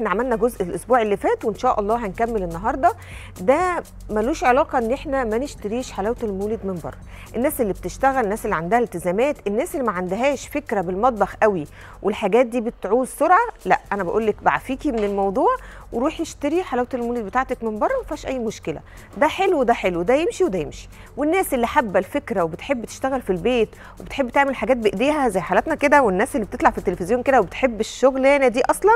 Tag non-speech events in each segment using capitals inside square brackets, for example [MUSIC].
إحنا عملنا جزء الأسبوع اللي فات وان شاء الله هنكمل النهارده. ده ملوش علاقة ان إحنا ما نشتريش حلاوة المولد من بره. الناس اللي بتشتغل الناس اللي عندها التزامات الناس اللي ما عندهاش فكرة بالمطبخ قوي والحاجات دي بتعوز سرعة. لا أنا بقول لك بعفيكي من الموضوع وروحي اشتري حلاوة المولد بتاعتك من بره ما فيهاش أي مشكلة. ده حلو وده حلو ده يمشي وده يمشي. والناس اللي حابة الفكرة وبتحب تشتغل في البيت وبتحب تعمل حاجات بإيديها زي حالاتنا كده والناس اللي بتطلع في التلفزيون كده وبتحب الشغلانة دي أصلا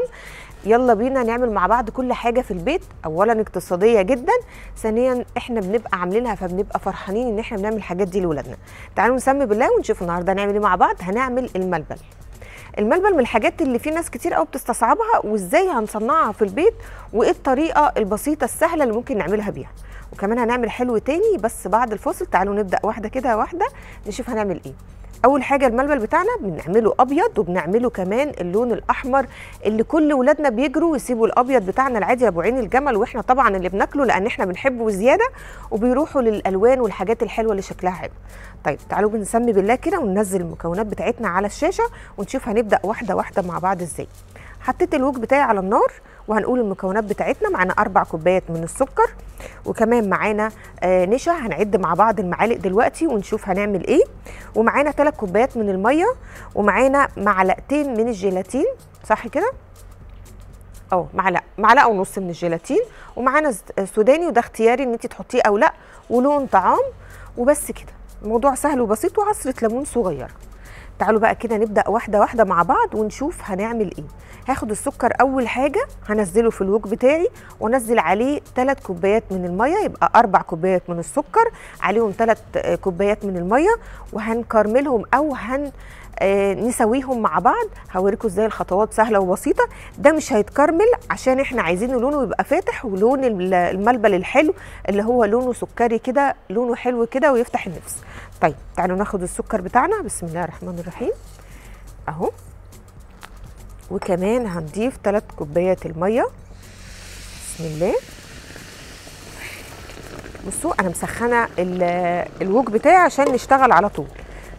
يلا بينا نعمل مع بعض كل حاجة في البيت. اولا اقتصادية جدا ثانيا إحنا بنبقى عاملينها فبنبقى فرحانين إن إحنا بنعمل الحاجات دي لاولادنا تعالوا نسمي بالله ونشوف النهارده هنعمل إيه مع بعض؟ هنعمل الملبل الملبل من الحاجات اللي في ناس كتير قوي بتستصعبها وإزاي هنصنعها في البيت وإيه الطريقة البسيطة السهلة اللي ممكن نعملها بيها. وكمان هنعمل حلو تاني بس بعد الفاصل تعالوا نبدأ واحدة كده واحدة نشوف هنعمل إيه. أول حاجة الملبل بتاعنا بنعمله أبيض وبنعمله كمان اللون الأحمر اللي كل ولادنا بيجروا ويسيبوا الأبيض بتاعنا العادي أبو عين الجمل وإحنا طبعا اللي بناكله لأن إحنا بنحبه زيادة وبيروحوا للألوان والحاجات الحلوة اللي شكلها حلو. طيب تعالوا بنسمي بالله كده وننزل المكونات بتاعتنا على الشاشة ونشوف هنبدأ واحدة واحدة مع بعض إزاي. حطيت الوج بتاعي على النار وهنقول المكونات بتاعتنا. معانا أربع كوبايات من السكر وكمان معانا آه نشا. هنعد مع بعض المعالق دلوقتي ونشوف هنعمل إيه. ومعانا ثلاث كوبايات من المية ومعانا معلقتين من الجيلاتين. صح كده؟ آه معلقه معلقة ونص من الجيلاتين. ومعانا سوداني وده اختياري إن انت تحطيه أو لأ. ولون طعام. وبس كده. الموضوع سهل وبسيط وعصرة ليمون صغيرة. تعالوا بقى كده نبدأ واحدة واحدة مع بعض ونشوف هنعمل إيه. هاخد السكر أول حاجة هنزله في الوك بتاعي وأنزل عليه 3 كوبايات من المية يبقى 4 كوبايات من السكر عليهم 3 كوبايات من المية وهنكرملهم أو هن آه نسويهم مع بعض. هوريكم إزاي الخطوات سهلة وبسيطة. ده مش هيتكرمل عشان إحنا عايزينه لونه يبقى فاتح ولون الملبل الحلو اللي هو لونه سكري كده لونه حلو كده ويفتح النفس. طيب تعالوا ناخد السكر بتاعنا. بسم الله الرحمن الرحيم. اهو. وكمان هنضيف 3 كوبايات المية. بسم الله. بصوا أنا مسخنة الوج بتاعي عشان نشتغل على طول.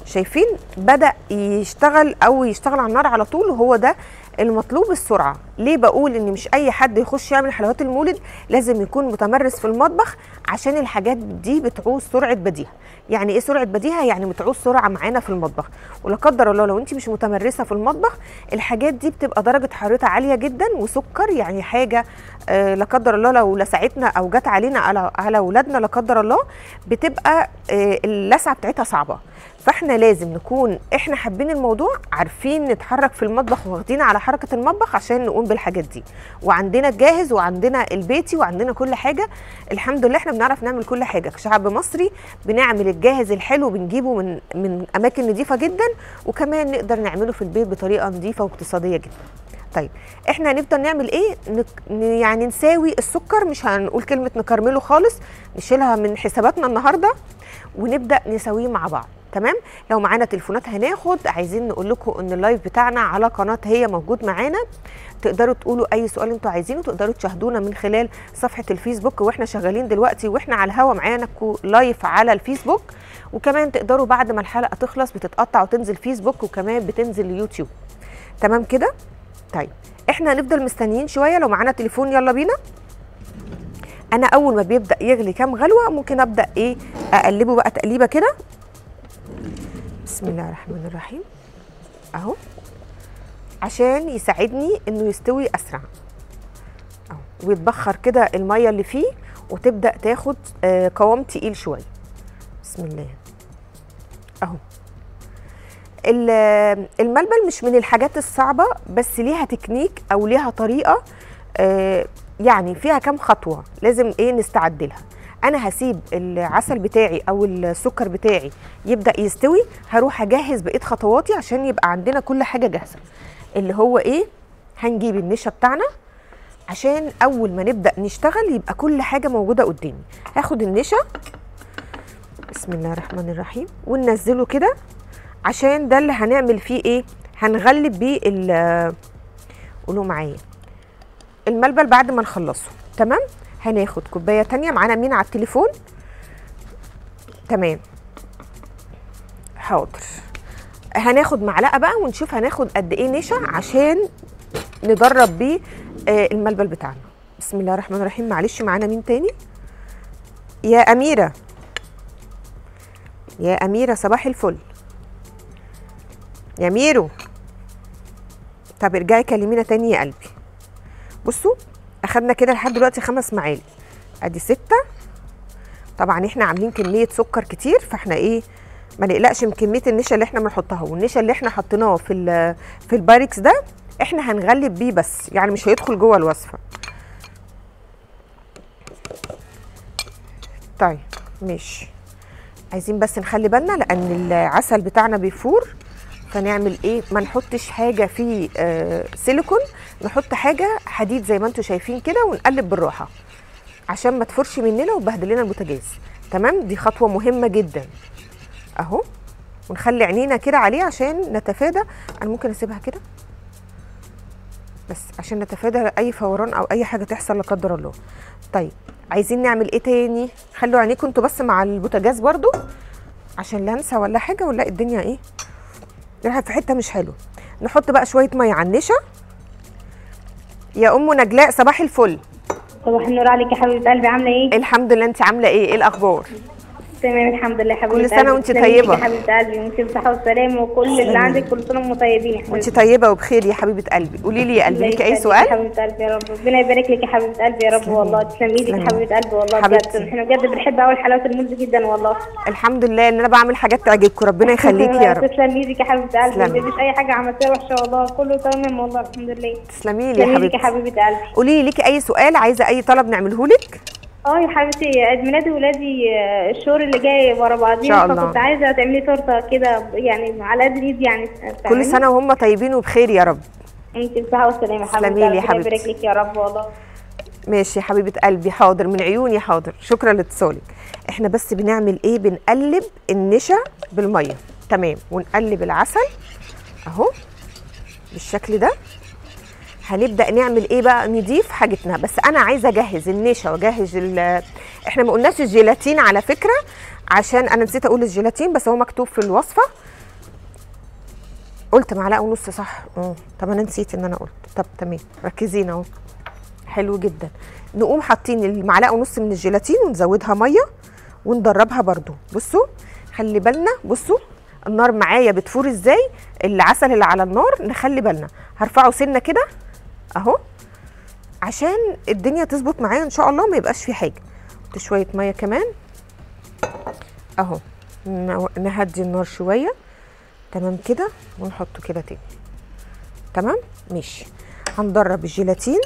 شايفين بدأ يشتغل أو يشتغل على النار على طول وهو ده المطلوب السرعة. ليه بقول إن مش أي حد يخش يعمل حلويات المولد؟ لازم يكون متمرس في المطبخ عشان الحاجات دي بتعوز سرعة بديهة. يعني إيه سرعة بديهة؟ يعني بتعوز سرعة معانا في المطبخ. ولا قدر الله لو أنت مش متمرسة في المطبخ الحاجات دي بتبقى درجة حرارتها عالية جدا وسكر يعني حاجة آه لا قدر الله لو لسعتنا أو جت علينا على أولادنا لا قدر الله بتبقى آه اللسعة بتاعتها صعبة. فاحنا لازم نكون إحنا حابين الموضوع عارفين نتحرك في المطبخ واخدين على حركة المطبخ عشان نقوم بالحاجات دي. وعندنا الجاهز وعندنا البيتي وعندنا كل حاجة. الحمد لله إحنا بنعرف نعمل كل حاجة. كشعب مصري بنعمل الجاهز الحلو بنجيبه من من أماكن نظيفه جدا وكمان نقدر نعمله في البيت بطريقة نظيفه واقتصادية جدا. طيب إحنا هنفضل نعمل إيه؟ نك... يعني نساوي السكر مش هنقول كلمة نكرمله خالص نشيلها من حساباتنا النهارده ونبدأ نساويه مع بعض. تمام؟ لو معانا تليفونات هناخد. عايزين نقول لكم إن اللايف بتاعنا على قناة هي موجود معانا. تقدروا تقولوا أي سؤال أنتوا عايزينه تقدروا تشاهدونا من خلال صفحة الفيسبوك وإحنا شغالين دلوقتي وإحنا على الهوا معانا لايف على الفيسبوك. وكمان تقدروا بعد ما الحلقة تخلص بتتقطع وتنزل فيسبوك وكمان بتنزل يوتيوب تمام كده؟ طيب إحنا هنفضل مستنيين شوية. لو معانا تليفون يلا بينا. أنا أول ما بيبدأ يغلي كام غلوة ممكن أبدأ إيه أقلبه بقى تقليبة كده. بسم الله الرحمن الرحيم. أهو. عشان يساعدني إنه يستوي أسرع. أهو. ويتبخر كده المية اللي فيه وتبدأ تاخد آه قوام تقيل شوية. بسم الله. أهو. الملبل مش من الحاجات الصعبة بس ليها تكنيك أو ليها طريقة آه يعني فيها كام خطوة لازم إيه نستعد لها. أنا هسيب العسل بتاعي أو السكر بتاعي يبدأ يستوي هروح أجهز بقية خطواتي عشان يبقى عندنا كل حاجة جاهزة. اللي هو إيه؟ هنجيب النشا بتاعنا عشان أول ما نبدأ نشتغل يبقى كل حاجة موجودة قدامي. هاخد النشا بسم الله الرحمن الرحيم وننزله كده عشان ده اللي هنعمل فيه إيه؟ هنغلب بيه قولوا معايا. الملبل بعد ما نخلصه تمام؟ هناخد كوباية تانية. معانا مين على التليفون؟ تمام. حاضر. هناخد معلقة بقى ونشوف هناخد قد إيه نشا عشان ندرب بيه آه الملبل بتاعنا. بسم الله الرحمن الرحيم. معلش معانا مين تاني؟ يا أميرة. يا أميرة صباح الفل. يا ميرو. طب ارجعي كلمينا تاني يا قلبي. بصوا اخدنا كده لحد دلوقتي خمس معالق. ادي ستة. طبعا إحنا عاملين كمية سكر كتير فاحنا إيه ما نقلقش من كمية النشا اللي إحنا بنحطها. والنشا اللي إحنا حطيناه في في البايركس ده إحنا هنغلب بيه بس يعني مش هيدخل جوه الوصفة. طيب ماشي. عايزين بس نخلي بالنا لأن العسل بتاعنا بيفور. فنعمل إيه؟ ما نحطش حاجة فيه آه سيليكون نحط حاجة حديد زي ما أنتم شايفين كده ونقلب بالراحة عشان ما تفورش مننا وتبهدل لنا البوتاجاز. تمام؟ دي خطوة مهمة جدا. أهو. ونخلي عينينا كده عليه عشان نتفادى. أنا ممكن أسيبها كده؟ بس عشان نتفادى أي فوران أو أي حاجة تحصل لا قدر الله. طيب عايزين نعمل إيه تاني؟ خلوا عينيكم أنتوا بس مع البوتاجاز برضو عشان لا انسى ولا حاجة ونلاقي الدنيا إيه؟ رايحه في حتة مش حلو نحط بقى شوية مية على النشا. يا ام نجلاء صباح الفل. صباح النور عليك يا حبيبة قلبي عاملة إيه؟ الحمد لله انت عاملة إيه؟ إيه الأخبار؟ تمام الحمد لله حبيبه كل قلبي. وانت. لي يا حبيبة قلبي وانت بصحة وسلامة وكل اللي. عندك كل سنة وأنتم طيبين وانت حبيبتي طيبة وبخير يا حبيبة قلبي قولي لي يا قلبي ليكي أي سؤال يا حبيبة قلبي يا رب ربنا يبارك لك يا حبيبة قلبي يا رب. والله تسلمي لي. يا حبيبة قلبي والله حبيبتي. بجد إحنا بجد بنحب قوي حلاوة المولد جدا والله الحمد لله إن أنا بعمل حاجات تعجبكم ربنا يخليكي يا رب [LAUGHS] تسلمي لي يا حبيبة قلبي. مفيش أي حاجة عملتها وحشة والله كله تمام والله الحمد لله تسلمي لي يا لك حبيبتي حبيبة قلبي قولي لي ليكي أي سؤال عايزة أي طلب نعمله لك آه يا حبيبتي عيد ميلاد ولادي آه، الشهور اللي جاي ورا بعضين. فكنت عايزة تعملي تورتة كده يعني على قد الإيد يعني كل سنة وهم طيبين وبخير يا رب. انت بصحه وسلامه يا تسلمي حبيبتي لي يا ربنا حبيبتي. يبارك لك يا رب والله. ماشي يا حبيبة قلبي. حاضر من عيوني حاضر. شكرا لاتصالك. إحنا بس بنعمل إيه؟ بنقلب النشا بالمية. تمام. ونقلب العسل أهو بالشكل ده. هنبدأ نعمل إيه بقى؟ نضيف حاجتنا. بس أنا عايزة أجهز النشا وأجهز إحنا ما قلناش الجيلاتين على فكرة عشان أنا نسيت أقول الجيلاتين بس هو مكتوب في الوصفة. قلت معلقة ونص صح؟ آه طب أنا نسيت إن أنا قلت. طب تمام. ركزينا أهو. حلو جدا. نقوم حاطين المعلقة ونص من الجيلاتين ونزودها مية وندربها برضو. بصوا خلي بالنا. بصوا النار معايا بتفور إزاي؟ العسل اللي على النار نخلي بالنا. هرفعه سنة كده. اهو عشان الدنيا تظبط معايا ان شاء الله ما يبقاش في حاجة. حط شوية مية كمان. اهو نهدي النار شوية. تمام كده؟ ونحطه كده تاني. تمام؟ ماشي. هندرب الجيلاتين.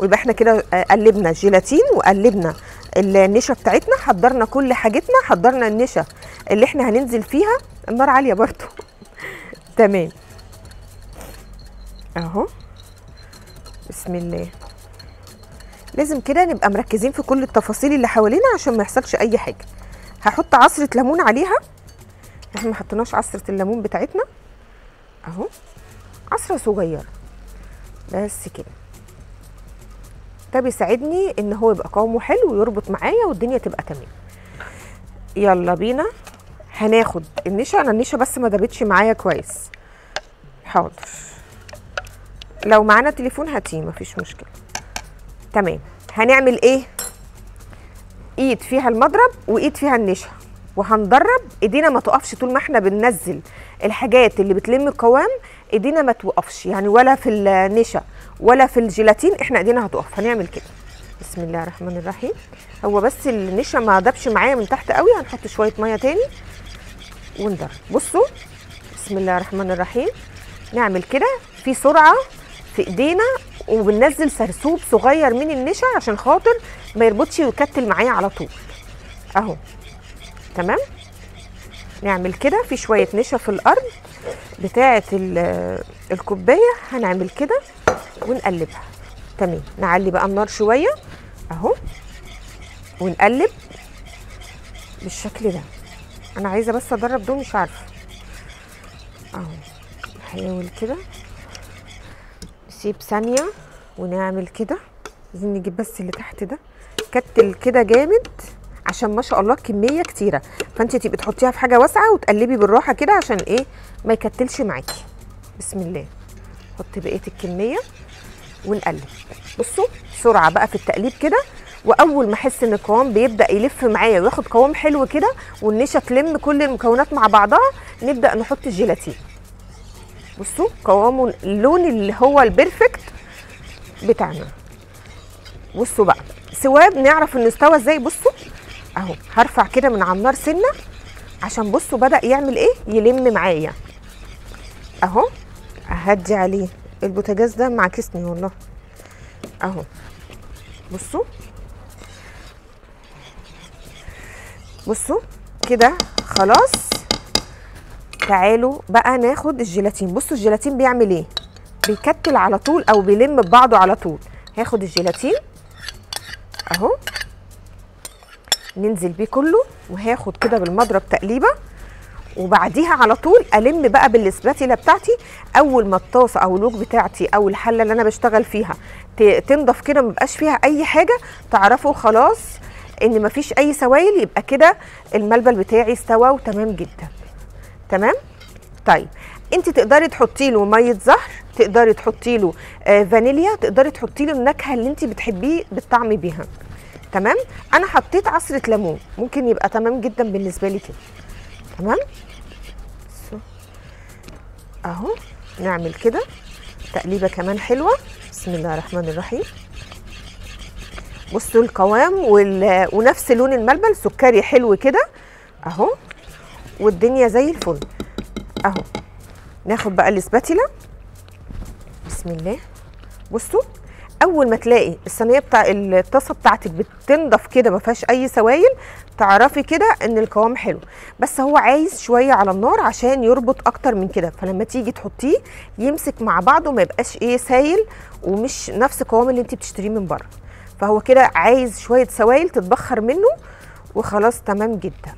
ويبقى إحنا كده آه، قلبنا الجيلاتين وقلبنا النشا بتاعتنا. حضرنا كل حاجتنا. حضرنا النشا اللي إحنا هننزل فيها. النار عالية برضو. [LAUGHS] تمام. اهو. بسم الله. لازم كده نبقى مركزين في كل التفاصيل اللي حوالينا عشان ما يحصلش أي حاجة. هحط عصرة ليمون عليها. إحنا ما حطيناش عصرة الليمون بتاعتنا. أهو. عصرة صغيرة. بس كده. ده بيساعدني إن هو يبقى قوامه حلو ويربط معايا والدنيا تبقى تمام. يلا بينا. هناخد النشا. أنا النشا بس ما دابتش معايا كويس. حاضر. لو معانا تليفون هاتيه مفيش مشكلة. تمام. هنعمل إيه؟ إيد فيها المضرب وإيد فيها النشا. وهندرب إيدينا ما تقفش طول ما إحنا بننزل الحاجات اللي بتلم القوام إيدينا ما توقفش. يعني ولا في النشا ولا في الجيلاتين إحنا إيدينا هتقف. هنعمل كده. بسم الله الرحمن الرحيم. هو بس النشا ما دابش معايا من تحت قوي. هنحط شوية مية تاني وندرب. بصوا. بسم الله الرحمن الرحيم. نعمل كده. في سرعة. في إيدينا وبننزل سرسوب صغير من النشا عشان خاطر ما يربطش ويكتل معايا على طول. أهو. تمام؟ نعمل كده. في شوية نشا في الأرض بتاعة ال- الكوباية. هنعمل كده ونقلبها. تمام. نعلي بقى النار شوية. أهو. ونقلب بالشكل ده. أنا عايزة بس أدرب دول مش عارفة. أهو. نحاول كده. نسيب ثانية ونعمل كده. عايزين نجيب بس اللي تحت ده. كتل كده جامد عشان ما شاء الله كمية كتيرة. فانت تبقي تحطيها في حاجة واسعة وتقلبي بالراحة كده عشان إيه؟ ما يكتلش معاكي. بسم الله. حطي بقية الكمية ونقلب. بصوا بسرعة بقى في التقليب كده. وأول ما أحس إن القوام بيبدأ يلف معايا وياخد قوام حلو كده والنشا تلم كل المكونات مع بعضها نبدأ نحط الجيلاتين. بصوا قوامه اللون اللي هو البرفكت بتاعنا. بصوا بقى سواه بنعرف إنه استوى إزاي؟ بصوا أهو هرفع كده من على النار سنة عشان بصوا بدأ يعمل إيه؟ يلم معايا. أهو اهدي عليه البوتاجاز ده معاكسني والله أهو بصوا. بصوا كده خلاص. تعالوا بقى ناخد الجيلاتين. بصوا الجيلاتين بيعمل إيه؟ بيكتل على طول أو بيلم ببعضه على طول. هاخد الجيلاتين اهو ننزل بيه كله وهاخد كده بالمضرب تقليبة. وبعديها على طول ألم بقى بالسباتيلا بتاعتي. أول ما الطاسة أو الوك بتاعتي أو الحلة اللي أنا بشتغل فيها تنضف كده مبقاش فيها أي حاجة تعرفوا خلاص إن مفيش أي سوائل يبقى كده الملبل بتاعي استوى وتمام جدا. تمام؟ طيب انت تقدري تحطي له مية زهر تقدري تحطي له آه فانيليا تقدري تحطي له النكهة اللي انت بتحبيه بالطعم بيها. تمام؟ أنا حطيت عصرة ليمون ممكن يبقى تمام جدا بالنسبة لي كده تمام. اهو نعمل كده. تقليبة كمان حلوة. بسم الله الرحمن الرحيم. بصوا القوام وال... ونفس لون الملبن سكري حلو كده. اهو. والدنيا زي الفل. أهو. ناخد بقى الاسباتيلا بسم الله. بصوا أول ما تلاقي الصينية بتاع الطاسة بتاعتك بتنضف كده ما فيهاش أي سوائل تعرفي كده إن القوام حلو. بس هو عايز شوية على النار عشان يربط أكتر من كده. فلما تيجي تحطيه يمسك مع بعضه ما يبقاش إيه سايل ومش نفس القوام اللي انت بتشتريه من بره. فهو كده عايز شوية سوائل تتبخر منه وخلاص تمام جدا.